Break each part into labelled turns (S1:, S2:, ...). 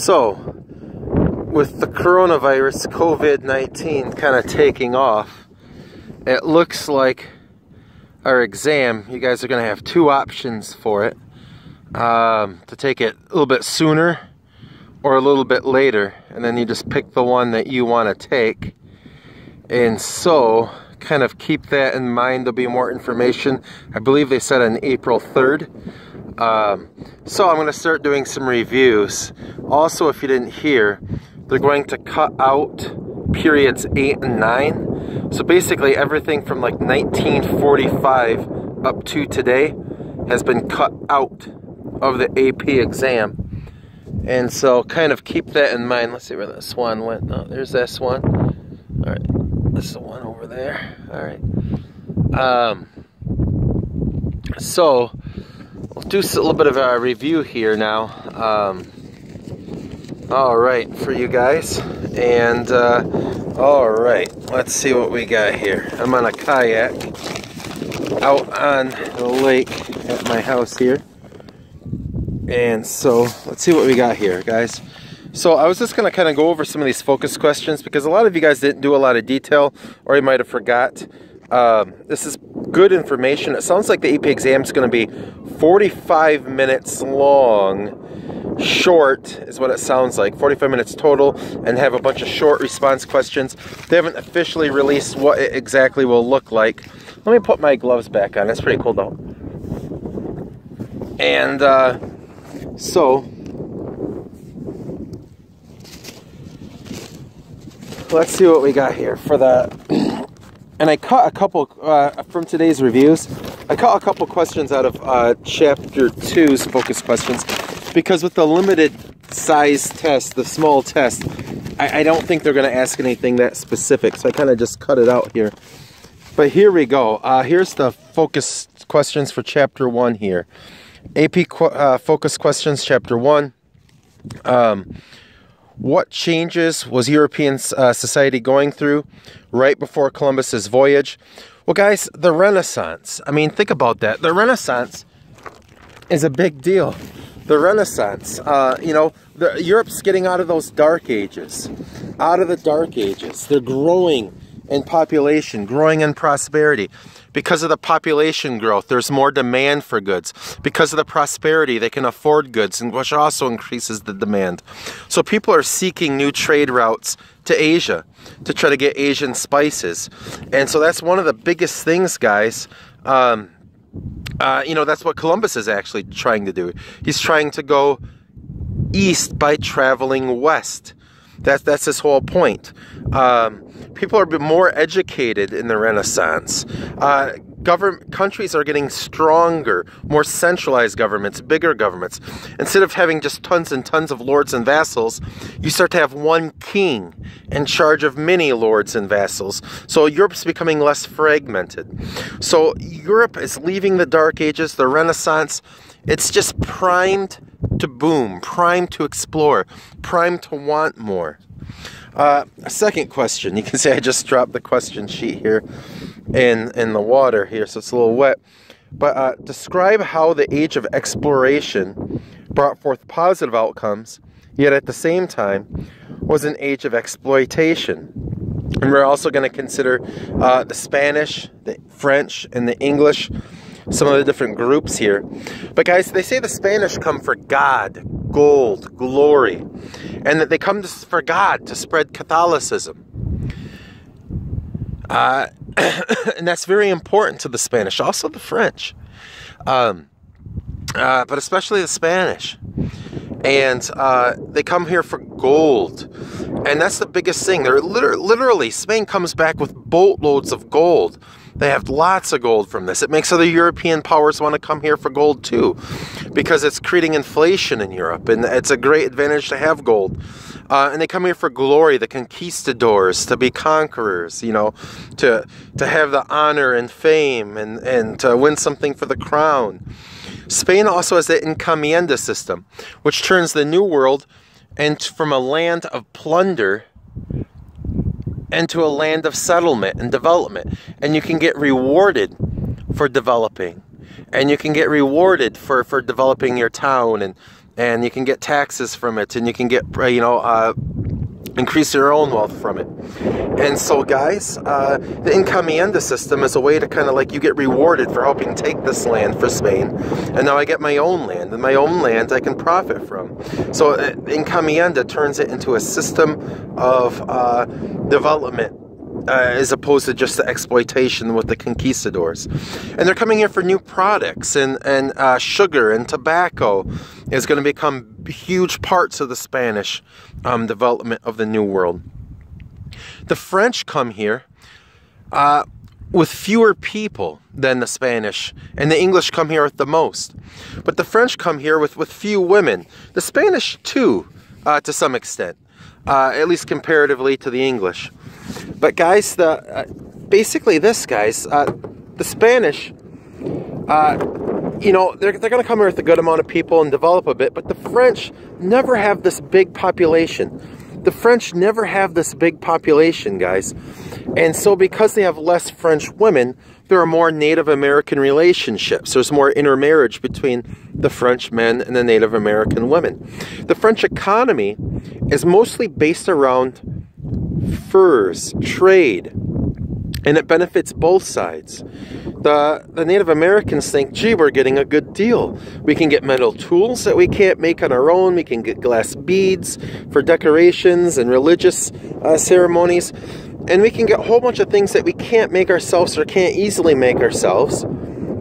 S1: So, with the coronavirus, COVID 19 kind of taking off, it looks like our exam, you guys are going to have two options for it um, to take it a little bit sooner or a little bit later, and then you just pick the one that you want to take. And so, kind of keep that in mind. There'll be more information. I believe they said on April 3rd. Um, so I'm going to start doing some reviews. Also, if you didn't hear, they're going to cut out periods 8 and 9. So basically everything from like 1945 up to today has been cut out of the AP exam. And so kind of keep that in mind. Let's see where this one went. Oh, there's this one. All right. This is the one over there. All right. Um, so we'll do a little bit of a review here now. Um, all right, for you guys. And uh, all right, let's see what we got here. I'm on a kayak out on the lake at my house here. And so let's see what we got here, guys. So I was just going to kind of go over some of these focus questions because a lot of you guys didn't do a lot of detail or you might have forgot. Um, this is good information. It sounds like the AP exam is going to be 45 minutes long. Short is what it sounds like. 45 minutes total and have a bunch of short response questions. They haven't officially released what it exactly will look like. Let me put my gloves back on. That's pretty cool though. And uh, so let's see what we got here for the and I cut a couple uh, from today's reviews I cut a couple questions out of uh, chapter 2's focus questions because with the limited size test the small test I, I don't think they're gonna ask anything that specific so I kind of just cut it out here. But here we go uh, here's the focus questions for chapter 1 here. AP qu uh, focus questions chapter 1 um, what changes was European uh, society going through right before Columbus's voyage? Well, guys, the Renaissance. I mean, think about that. The Renaissance is a big deal. The Renaissance, uh, you know, the, Europe's getting out of those dark ages, out of the dark ages. They're growing in population, growing in prosperity. Because of the population growth, there's more demand for goods. Because of the prosperity, they can afford goods, and which also increases the demand. So people are seeking new trade routes to Asia to try to get Asian spices. And so that's one of the biggest things, guys. Um, uh, you know, that's what Columbus is actually trying to do. He's trying to go east by traveling west. That's that's his whole point. Um, people are more educated in the Renaissance. Uh, government countries are getting stronger, more centralized governments, bigger governments. Instead of having just tons and tons of lords and vassals, you start to have one king in charge of many lords and vassals. So Europe's becoming less fragmented. So Europe is leaving the Dark Ages, the Renaissance. It's just primed to boom, primed to explore, primed to want more. Uh, second question. You can see I just dropped the question sheet here in in the water here, so it's a little wet. But uh, describe how the age of exploration brought forth positive outcomes, yet at the same time was an age of exploitation. And we're also going to consider uh, the Spanish, the French, and the English, some of the different groups here. But guys, they say the Spanish come for God, gold, glory, and that they come for God to spread Catholicism. Uh, and that's very important to the Spanish, also the French, um, uh, but especially the Spanish. And uh, they come here for gold, and that's the biggest thing. They're liter- literally Spain comes back with boatloads of gold. They have lots of gold from this. It makes other European powers want to come here for gold too, because it's creating inflation in Europe, and it's a great advantage to have gold. Uh, and they come here for glory, the conquistadors, to be conquerors, you know, to to have the honor and fame, and and to win something for the crown. Spain also has the encomienda system, which turns the New World and from a land of plunder into a land of settlement and development. And you can get rewarded for developing. And you can get rewarded for, for developing your town and, and you can get taxes from it, and you can get, you know, uh, increase your own wealth from it. And so, guys, uh, the encomienda system is a way to kind of like you get rewarded for helping take this land for Spain, and now I get my own land, and my own land I can profit from. So, uh, encomienda turns it into a system of uh, development uh, as opposed to just the exploitation with the conquistadors. And they're coming here for new products, and, and uh, sugar and tobacco is going to become huge parts of the Spanish um, development of the New World. The French come here uh, with fewer people than the Spanish, and the English come here with the most. But the French come here with, with few women. The Spanish, too, uh, to some extent, uh, at least comparatively to the English. But guys, the uh, basically this guys, uh, the Spanish, uh, you know, they're, they're going to come here with a good amount of people and develop a bit, but the French never have this big population. The French never have this big population, guys. And so because they have less French women, there are more Native American relationships. There's more intermarriage between the French men and the Native American women. The French economy is mostly based around furs, trade, and it benefits both sides. The, the Native Americans think, gee, we're getting a good deal. We can get metal tools that we can't make on our own. We can get glass beads for decorations and religious uh, ceremonies. And we can get a whole bunch of things that we can't make ourselves or can't easily make ourselves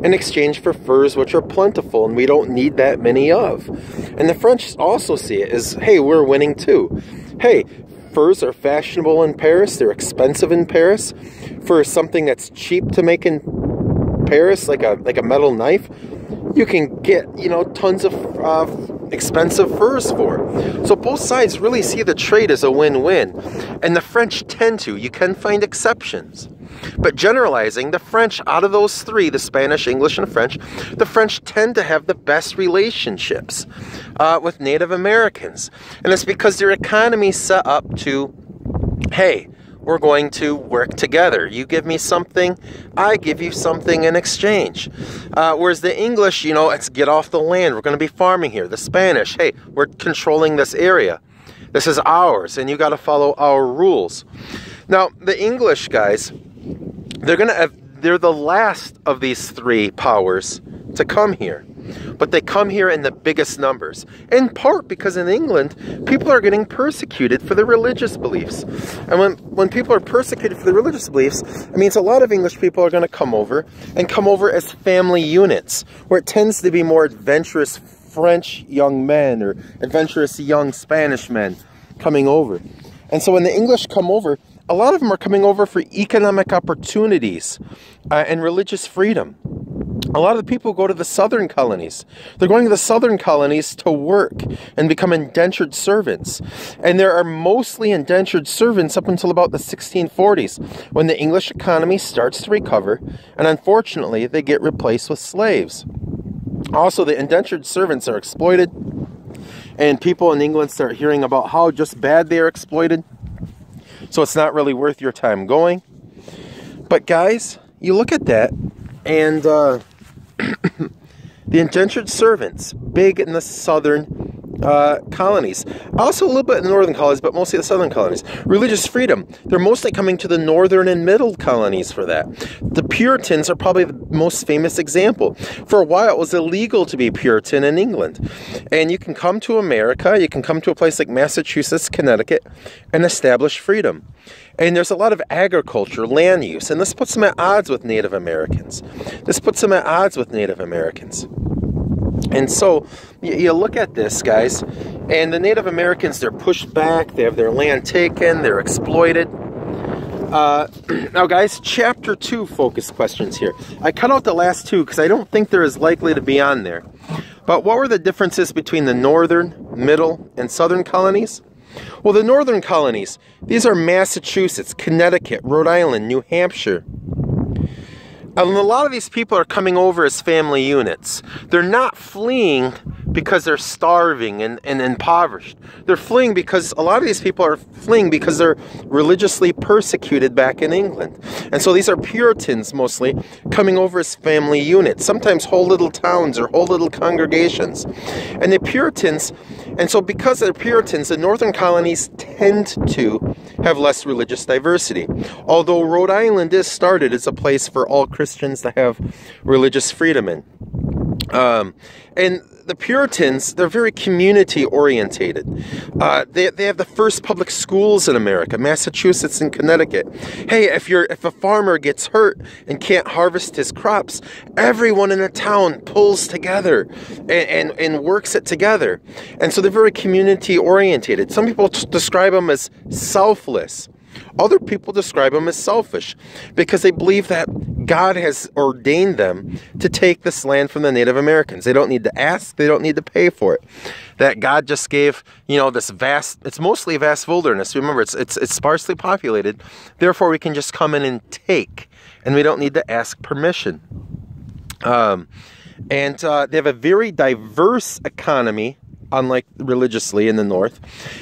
S1: in exchange for furs which are plentiful and we don't need that many of. And the French also see it as, hey, we're winning too. Hey, furs are fashionable in Paris, they're expensive in Paris. For something that's cheap to make in Paris, like a like a metal knife, you can get you know tons of uh, expensive furs for. So both sides really see the trade as a win-win, and the French tend to. You can find exceptions. But generalizing, the French, out of those three, the Spanish, English, and French, the French tend to have the best relationships uh, with Native Americans. And it's because their economy set up to, hey, we're going to work together. You give me something, I give you something in exchange. Uh, whereas the English, you know, it's get off the land. We're going to be farming here. The Spanish, hey, we're controlling this area. This is ours, and you got to follow our rules. Now, the English guys, they're going to they're the last of these three powers to come here. But they come here in the biggest numbers. In part because in England, people are getting persecuted for their religious beliefs. And when, when people are persecuted for their religious beliefs, it means a lot of English people are going to come over and come over as family units, where it tends to be more adventurous French young men or adventurous young Spanish men coming over. And so when the English come over, a lot of them are coming over for economic opportunities uh, and religious freedom. A lot of the people go to the southern colonies. They're going to the southern colonies to work and become indentured servants. And there are mostly indentured servants up until about the 1640s when the English economy starts to recover and unfortunately they get replaced with slaves. Also, the indentured servants are exploited and people in England start hearing about how just bad they are exploited so it's not really worth your time going. But guys, you look at that, and uh, the indentured servants, big in the southern uh, colonies. Also a little bit in the northern colonies, but mostly the southern colonies. Religious freedom. They're mostly coming to the northern and middle colonies for that. The Puritans are probably the most famous example. For a while, it was illegal to be Puritan in England. And you can come to America, you can come to a place like Massachusetts, Connecticut, and establish freedom. And there's a lot of agriculture, land use, and this puts them at odds with Native Americans. This puts them at odds with Native Americans. And so you, look at this, guys, and the Native Americans, they're pushed back, they have their land taken, they're exploited. Uh, now, guys, chapter 2 focus questions here. I cut out the last two because I don't think they're as likely to be on there. But what were the differences between the northern, middle, and southern colonies? Well, the northern colonies, these are Massachusetts, Connecticut, Rhode Island, New Hampshire, and a lot of these people are coming over as family units. They're not fleeing because they're starving and, and impoverished. They're fleeing because a lot of these people are fleeing because they're religiously persecuted back in England. And so these are Puritans mostly coming over as family units, sometimes whole little towns or whole little congregations. And the Puritans, and so because they're Puritans, the northern colonies tend to have less religious diversity. Although Rhode Island is started as a place for all Christians to have religious freedom in. Um, and the Puritans, they're very community orientated. Uh, they, they have the first public schools in America, Massachusetts and Connecticut. Hey, if you're if a farmer gets hurt and can't harvest his crops, everyone in the town pulls together and, and, and works it together. And so they're very community orientated. Some people describe them as selfless. Other people describe them as selfish because they believe that God has ordained them to take this land from the Native Americans. They don't need to ask, they don't need to pay for it. That God just gave, you know, this vast it's mostly a vast wilderness. Remember, it's it's it's sparsely populated. Therefore, we can just come in and take and we don't need to ask permission. Um, and uh, they have a very diverse economy unlike religiously in the north.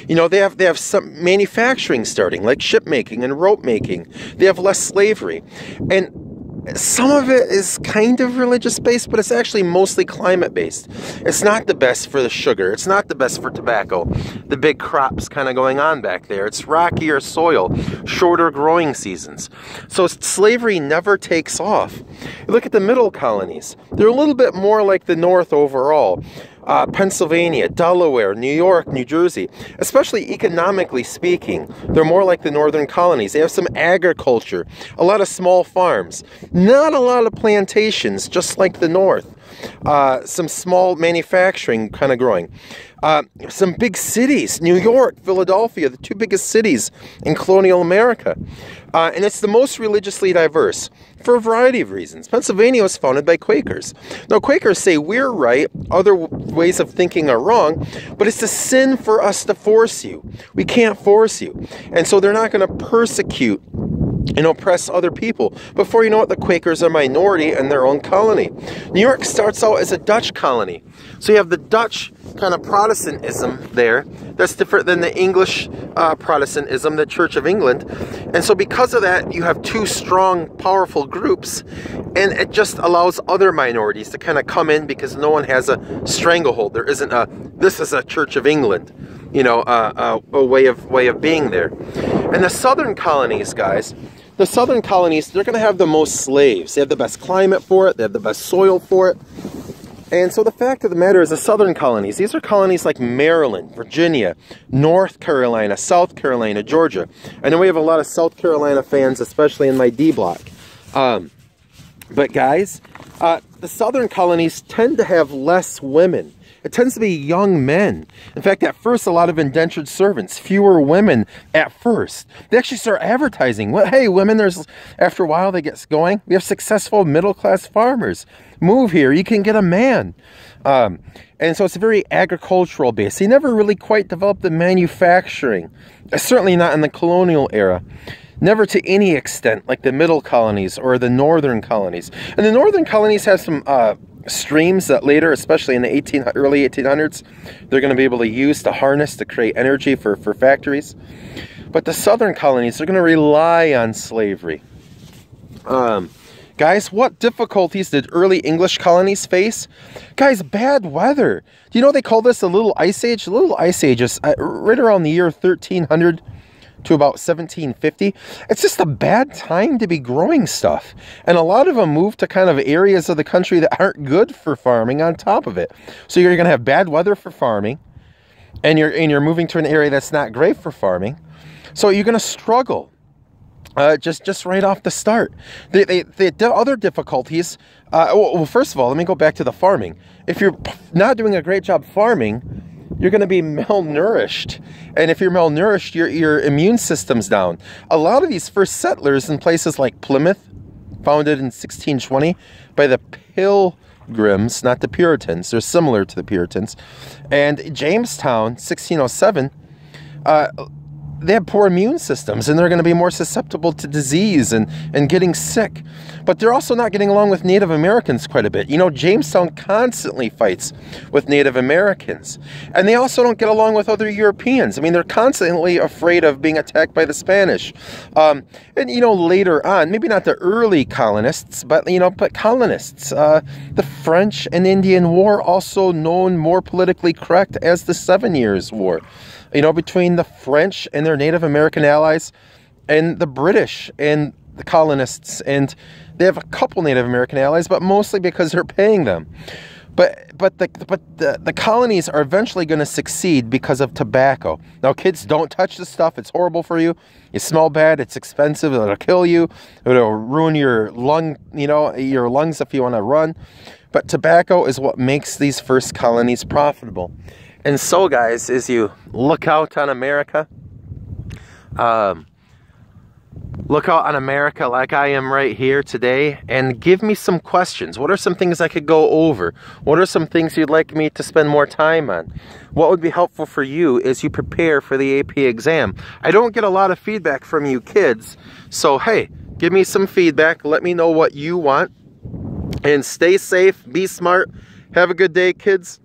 S1: You know, they have they have some manufacturing starting, like ship making and rope making. They have less slavery. And some of it is kind of religious based, but it's actually mostly climate based. It's not the best for the sugar. It's not the best for tobacco. The big crops kind of going on back there. It's rockier soil, shorter growing seasons. So slavery never takes off. look at the middle colonies. They're a little bit more like the North overall uh, Pennsylvania, Delaware, New York, New Jersey, especially economically speaking, they're more like the northern colonies. They have some agriculture, a lot of small farms, not a lot of plantations, just like the north. Uh, some small manufacturing kind of growing. Uh, some big cities, New York, Philadelphia, the two biggest cities in colonial America. Uh, and it's the most religiously diverse for a variety of reasons. Pennsylvania was founded by Quakers. Now, Quakers say we're right, other ways of thinking are wrong, but it's a sin for us to force you. We can't force you. And so they're not going to persecute and oppress other people. Before you know it, the Quakers are minority in their own colony. New York starts out as a Dutch colony. So you have the Dutch kind of Protestantism there that's different than the English uh, Protestantism, the Church of England. And so because of that, you have two strong, powerful groups, and it just allows other minorities to kind of come in because no one has a stranglehold. There isn't a, this is a Church of England you know, uh, uh, a way of way of being there. And the southern colonies, guys, the southern colonies, they're going to have the most slaves. They have the best climate for it. They have the best soil for it. And so the fact of the matter is the southern colonies, these are colonies like Maryland, Virginia, North Carolina, South Carolina, Georgia. I know we have a lot of South Carolina fans, especially in my D block. Um, but guys, uh, the southern colonies tend to have less women it tends to be young men. In fact, at first, a lot of indentured servants, fewer women at first. They actually start advertising. Well, hey, women, there's, after a while, they get going. We have successful middle class farmers. Move here, you can get a man. Um, and so it's a very agricultural based. They never really quite developed the manufacturing, certainly not in the colonial era never to any extent like the middle colonies or the northern colonies. And the northern colonies have some uh, streams that later, especially in the 18, early 1800s, they're going to be able to use to harness to create energy for, for factories. But the southern colonies they're going to rely on slavery. Um, guys, what difficulties did early English colonies face? Guys, bad weather. Do you know they call this a little ice age? Little ice age is uh, right around the year 1300 to about 1750. It's just a bad time to be growing stuff. And a lot of them move to kind of areas of the country that aren't good for farming on top of it. So you're going to have bad weather for farming and you're and you're moving to an area that's not great for farming. So you're going to struggle. Uh, just just right off the start. The, the, the other difficulties, uh, well, first of all, let me go back to the farming. If you're not doing a great job farming, you're going to be malnourished. And if you're malnourished, your, your immune system's down. A lot of these first settlers in places like Plymouth, founded in 1620 by the Pilgrims, not the Puritans, they're similar to the Puritans, and Jamestown, 1607, uh, they have poor immune systems and they're going to be more susceptible to disease and, and getting sick. But they're also not getting along with Native Americans quite a bit. You know, Jamestown constantly fights with Native Americans. And they also don't get along with other Europeans. I mean, they're constantly afraid of being attacked by the Spanish. Um, and, you know, later on, maybe not the early colonists, but, you know, but colonists. Uh, the French and Indian War, also known more politically correct as the Seven Years' War you know, between the French and their Native American allies and the British and the colonists. And they have a couple Native American allies, but mostly because they're paying them. But but the but the, the colonies are eventually going to succeed because of tobacco. Now, kids, don't touch this stuff. It's horrible for you. You smell bad. It's expensive. It'll kill you. It'll ruin your lung. You know your lungs if you want to run. But tobacco is what makes these first colonies profitable. And so, guys, as you look out on America, um, look out on America like I am right here today and give me some questions. What are some things I could go over? What are some things you'd like me to spend more time on? What would be helpful for you as you prepare for the AP exam? I don't get a lot of feedback from you kids, so hey, give me some feedback. Let me know what you want. And stay safe, be smart. Have a good day, kids.